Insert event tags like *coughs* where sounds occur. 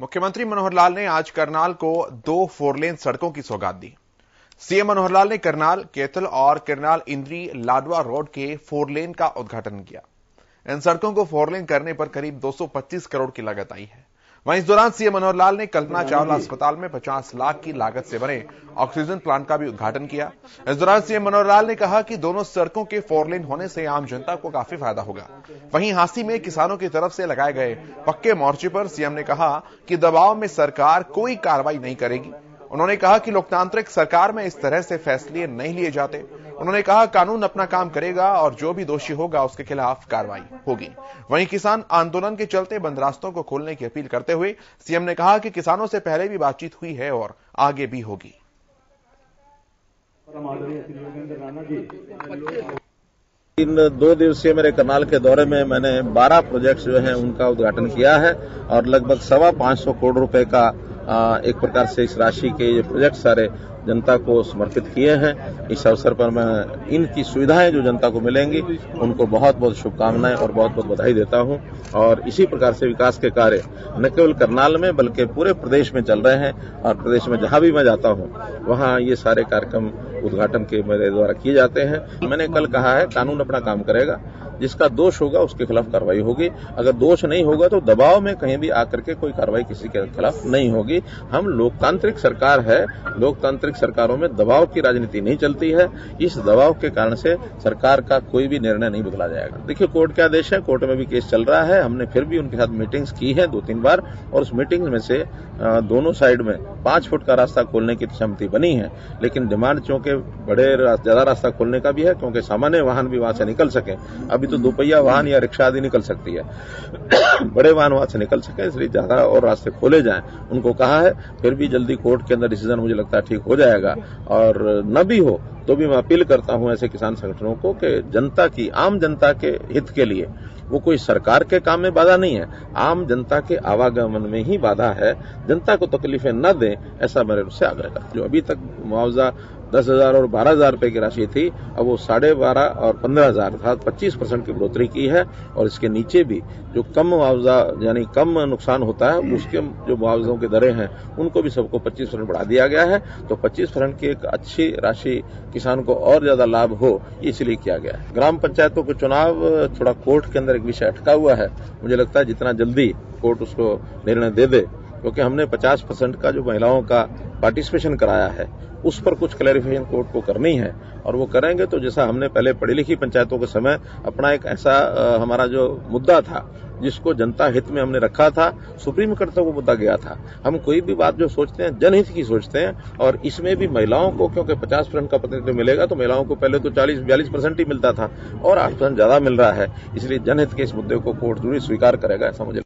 मुख्यमंत्री मनोहर लाल ने आज करनाल को दो फोरलेन सड़कों की सौगात दी। सीएम मनोहर लाल ने करनाल, केतल और करनाल इंद्री लाडवा रोड के फोरलेन का उद्घाटन किया। इन सड़कों को फोरलेन करने पर करीब 225 करोड़ की लागत आई है। वहीं इस दौरान सीएम मनोहर लाल ने कल्पना चावला अस्पताल में 50 लाख की लागत से बने ऑक्सीजन प्लांट का भी उद्घाटन किया। इस दौरान सीएम मनोहर लाल ने कहा कि दोनों सड़कों के फोर लेन होने से आम जनता को काफ़ी फ़ायदा होगा। वहीं हांसी में किसानों की तरफ़ से लगाए गए पक्के मोर्चे पर सीएम ने कहा कि दबाव में सरकार कोई कार्रवाई नहीं करेगी। उन्होंने कहा कि लोकतांत्रिक सरकार में इस तरह से फैसले नहीं लिए जाते। उन्होंने कहा, कानून अपना काम करेगा और जो भी दोषी होगा उसके खिलाफ कार्रवाई होगी। वहीं किसान आंदोलन के चलते बंद रास्तों को खोलने की अपील करते हुए सीएम ने कहा कि किसानों से पहले भी बातचीत हुई है और आगे भी होगी। इन दो दिवसीय मेरे करनाल के दौरे में मैंने 12 प्रोजेक्ट्स जो हैं उनका उद्घाटन किया है और लगभग सवा पाँच सौ करोड़ रुपए का एक प्रकार से इस राशि के ये प्रोजेक्ट सारे जनता को समर्पित किए हैं। इस अवसर पर मैं इनकी सुविधाएँ जो जनता को मिलेंगी, उनको बहुत बहुत शुभकामनाएँ और बहुत बहुत बधाई देता हूँ। और इसी प्रकार से विकास के कार्य न केवल करनाल में, बल्कि पूरे प्रदेश में चल रहे हैं और प्रदेश में जहाँ भी मैं जाता हूँ, वहाँ ये सारे कार्यक्रम उद्घाटन के मेरे द्वारा किए जाते हैं। मैंने कल कहा है, कानून अपना काम करेगा। जिसका दोष होगा उसके खिलाफ कार्रवाई होगी। अगर दोष नहीं होगा तो दबाव में कहीं भी आकर के कोई कार्रवाई किसी के खिलाफ नहीं होगी। हम लोकतांत्रिक सरकार है। लोकतांत्रिक सरकारों में दबाव की राजनीति नहीं चलती है। इस दबाव के कारण से सरकार का कोई भी निर्णय नहीं बदला जाएगा। देखिए, कोर्ट के आदेश है। कोर्ट में भी केस चल रहा है। हमने फिर भी उनके साथ मीटिंग्स की है दो तीन बार। और उस मीटिंग में से दोनों साइड में पाँच फुट का रास्ता खोलने की सहमति बनी है। लेकिन डिमांड चूँकि बड़े ज़्यादा रास्ता खोलने का भी है, क्योंकि सामान्य वाहन भी वहाँ से निकल सके। अभी तो दोपहिया वाहन या रिक्शा आदि निकल सकती है। *coughs* बड़े वाहन वहाँ से निकल सके, इसलिए ज़्यादा और रास्ते खोले जाएँ, उनको कहा है, फिर भी जल्दी कोर्ट के अंदर डिसीज़न मुझे लगता है ठीक हो जाएगा। और न भी हो तो भी मैं अपील करता हूँ ऐसे किसान संगठनों को कि जनता की, आम जनता के हित के लिए, वो कोई सरकार के काम में बाधा नहीं है, आम जनता के आवागमन में ही बाधा है। जनता को तकलीफें न दें, ऐसा मेरे उससे आग्रह करता जो अभी तक मुआवजा दस हज़ार और बारह हज़ार रुपए की राशि थी। अब वो साढ़े बारह और पंद्रह हज़ार अर्थात पच्चीस परसेंट की बढ़ोतरी की है और इसके नीचे भी जो कम मुआवजा यानी कम नुकसान होता है, उसके जो मुआवजों की दरें हैं, उनको भी सबको पच्चीस परसेंट बढ़ा दिया गया है। तो पच्चीस परसेंट की एक अच्छी राशि किसान को और ज़्यादा लाभ हो इसलिए किया गया है। ग्राम पंचायतों के चुनाव, थोड़ा कोर्ट के अंदर एक विषय अटका हुआ है। मुझे लगता है जितना जल्दी कोर्ट उसको निर्णय दे दे क्योंकि हमने 50 परसेंट का जो महिलाओं का पार्टिसिपेशन कराया है, उस पर कुछ क्लैरिफिकेशन कोर्ट को करनी है। और वो करेंगे तो जैसा हमने पहले पढ़ी लिखी पंचायतों के समय, अपना एक ऐसा हमारा जो मुद्दा था, जिसको जनता हित में हमने रखा था, सुप्रीम कोर्ट तक वो मुद्दा गया था। हम कोई भी बात जो सोचते हैं, जनहित की सोचते हैं, और इसमें भी महिलाओं को, क्योंकि 50 परसेंट का प्रतिनिधित्व मिलेगा तो महिलाओं को पहले तो 40 बयालीस परसेंट ही मिलता था, और आठ परसेंट ज़्यादा मिल रहा है। इसलिए जनहित के इस मुद्दे को कोर्ट ज़रूर स्वीकार करेगा, ऐसा मुझे